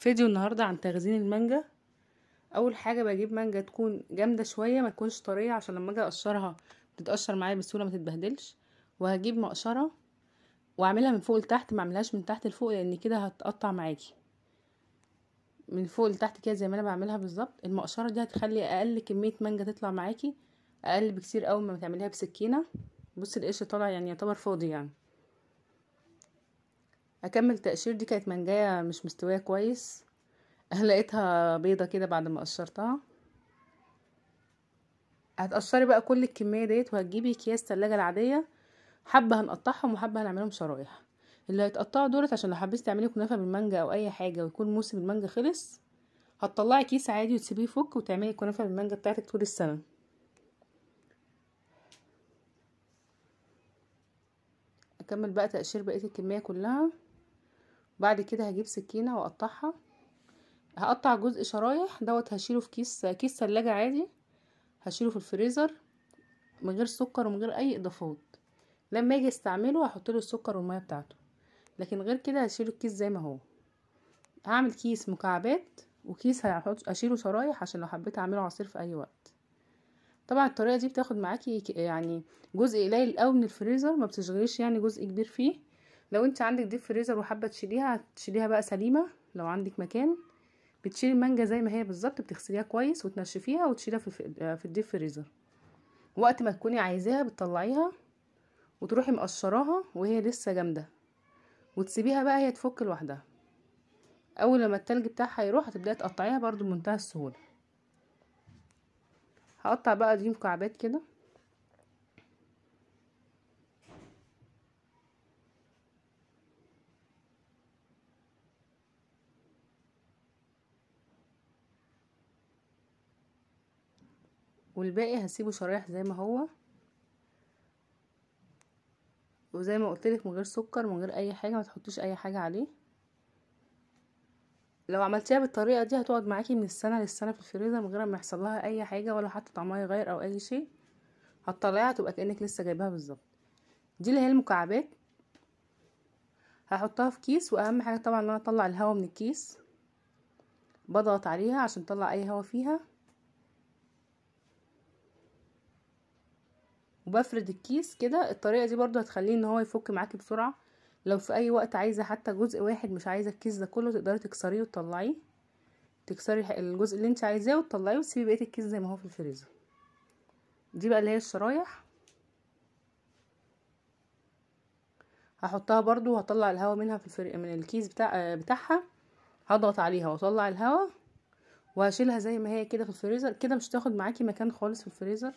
فيديو النهارده عن تخزين المانجا. أول حاجة بجيب مانجا تكون جامدة شوية ما تكونش طرية عشان لما أجي أقشرها تتقشر معايا بسهولة ما تتبهدلش. وهجيب مقشرة وأعملها من فوق لتحت ما أعملهاش من تحت لفوق لأن كده هتقطع معاكي. من فوق لتحت كده زي ما أنا بعملها بالظبط. المقشرة دي هتخلي أقل كمية مانجا تطلع معاكي أقل بكتير قوي ما تعمليها بسكينة. بص القشر طالع يعني يعتبر فاضي يعني. أكمل تقشير دي كانت منجايه مش مستوية كويس. لقيتها بيضة كده بعد ما قشرتها. هتقشري بقى كل الكمية ديت وهتجيبي أكياس تلاجة العادية. حبة هنقطعهم وحبة هنعملهم شرايح. اللي هيتقطعوا دولت عشان لو حبيتي تعملي كنافة بالمانجا أو أي حاجة ويكون موسم المانجا خلص هتطلعي كيس عادي وتسيبيه يفك وتعملي كنافة بالمانجا بتاعتك طول السنة. أكمل بقى تقشير بقية الكمية كلها. بعد كده هجيب سكينة وأقطعها. هقطع جزء شرايح دوت هشيله في كيس كيس ثلاجة عادي. هشيله في الفريزر من غير سكر ومن غير أي إضافات. لما أجي أستعمله هحط له السكر والمية بتاعته. لكن غير كده هشيله الكيس زي ما هو. هعمل كيس مكعبات وكيس هحط اشيله شرايح عشان لو حبيت أعمله عصير في أي وقت. طبعا الطريقة دي بتاخد معاكي يعني جزء قليل قوي من الفريزر ما بتشغليش يعني جزء كبير فيه. لو انت عندك ديب فريزر وحابة تشيليها تشيليها بقى سليمة لو عندك مكان. بتشيلي المانجا زي ما هي بالظبط بتغسليها كويس وتنشفيها وتشيلها في في الديب فريزر وقت ما تكوني عايزاها بتطلعيها وتروحي مقشراها وهي لسه جامدة. وتسيبيها بقى هي تفك لوحدها. أول لما التلج بتاعها يروح هتبدأي تقطعيها برضو بمنتهى السهولة. هقطع بقى دي مكعبات كده. والباقي هسيبه شرايح زي ما هو. وزي ما قلتلك من غير سكر من غير أي حاجة ما تحطيش أي حاجة عليه. لو عملتيها بالطريقة دي هتقعد معاكي من السنة للسنة في الفريزر من غير ما يحصل لها أي حاجة ولا حتى طعمها يغير أو أي شيء. هتطلعيها تبقى كأنك لسه جايباها بالظبط. دي اللي هي المكعبات. هحطها في كيس وأهم حاجة طبعا إن أنا أطلع الهواء من الكيس. بضغط عليها عشان اطلع أي هواء فيها. وبفرد الكيس كده الطريقة دي برضو هتخليه إن هو يفك معاكي بسرعة. لو في أي وقت عايزة حتى جزء واحد مش عايزة الكيس ده كله تقدري تكسريه وتطلعيه. تكسري الجزء اللي انت عايزاه وتطلعيه وتسيبي بقية الكيس زي ما هو في الفريزر. دي بقى اللي هي الشرايح. هحطها برضو وهطلع الهواء منها في الفري... من الكيس بتاع بتاعها. هضغط عليها واطلع الهواء وهشيلها زي ما هي كده في الفريزر. كده مش هتاخد معاكي مكان خالص في الفريزر.